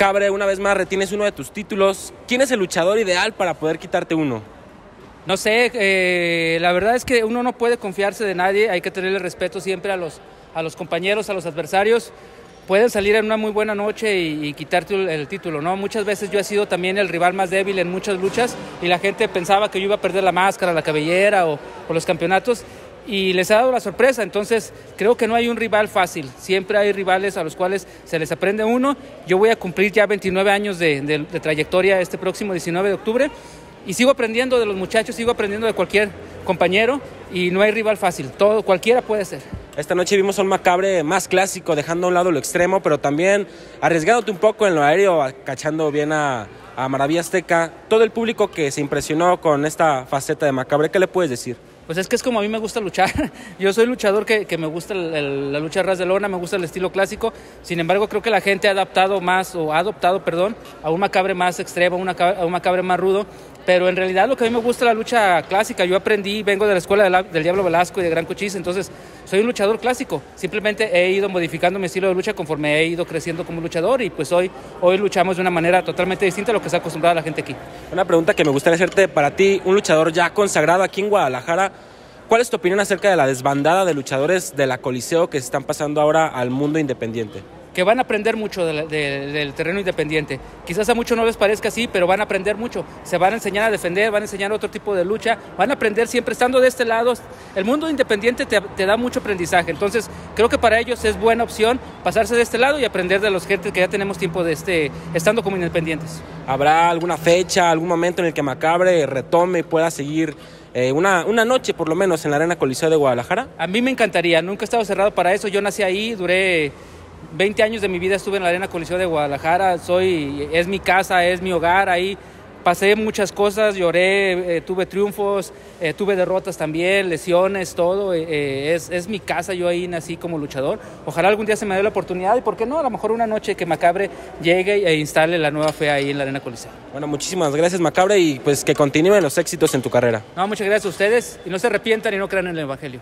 Cabre, una vez más retienes uno de tus títulos. ¿Quién es el luchador ideal para poder quitarte uno? No sé, eh, la verdad es que uno no puede confiarse de nadie, hay que tenerle respeto siempre a los, a los compañeros, a los adversarios. Pueden salir en una muy buena noche y, quitarte el, título, ¿no? Muchas veces yo he sido también el rival más débil en muchas luchas y la gente pensaba que yo iba a perder la máscara, la cabellera o, o los campeonatos y les ha dado la sorpresa. Entonces, creo que no hay un rival fácil. Siempre hay rivales a los cuales se les aprende uno. Yo voy a cumplir ya 29 años de, trayectoria este próximo 19 de octubre y sigo aprendiendo de los muchachos, sigo aprendiendo de cualquier compañero y no hay rival fácil. Todo, cualquiera puede ser. Esta noche vimos un macabre más clásico, dejando a un lado lo extremo, pero también arriesgándote un poco en lo aéreo, cachando bien a, a Maravilla Azteca. Todo el público que se impresionó con esta faceta de macabre, ¿qué le puedes decir? Pues es que es como a mí me gusta luchar. Yo soy luchador que, me gusta la lucha ras de lona, me gusta el estilo clásico. Sin embargo, creo que la gente ha adaptado más, o ha adoptado, perdón, a un macabre más extremo, a un macabre más rudo. Pero en realidad lo que a mí me gusta es la lucha clásica. Yo aprendí, vengo de la escuela del Diablo Velasco y de Gran Cochise, entonces soy un luchador clásico. Simplemente he ido modificando mi estilo de lucha conforme he ido creciendo como luchador y pues hoy, hoy luchamos de una manera totalmente distinta a lo que se ha acostumbrado la gente aquí. Una pregunta que me gustaría hacerte para ti, un luchador ya consagrado aquí en Guadalajara. ¿Cuál es tu opinión acerca de la desbandada de luchadores de la Coliseo que se están pasando ahora al mundo independiente? Que van a aprender mucho del terreno independiente. Quizás a muchos no les parezca así, pero van a aprender mucho. Se van a enseñar a defender, van a enseñar otro tipo de lucha, van a aprender siempre estando de este lado. El mundo independiente te, da mucho aprendizaje, entonces creo que para ellos es buena opción pasarse de este lado y aprender de los gentes que ya tenemos tiempo de este, estando como independientes. ¿Habrá alguna fecha, algún momento en el que Macabre retome y pueda seguir eh, una, una, noche por lo menos en la Arena Coliseo de Guadalajara? A mí me encantaría, nunca he estado cerrado para eso, yo nací ahí, duré 20 años de mi vida estuve en la Arena Coliseo de Guadalajara, soy, es mi casa, es mi hogar, ahí pasé muchas cosas, lloré, eh, tuve triunfos, eh, tuve derrotas también, lesiones, todo, eh, es, es, mi casa, yo ahí nací como luchador, ojalá algún día se me dé la oportunidad y por qué no, a lo mejor una noche que Macabre llegue e instale la nueva fe ahí en la Arena Coliseo. Bueno, muchísimas gracias Macabre y pues que continúen los éxitos en tu carrera. No, muchas gracias a ustedes y no se arrepientan y no crean en el Evangelio.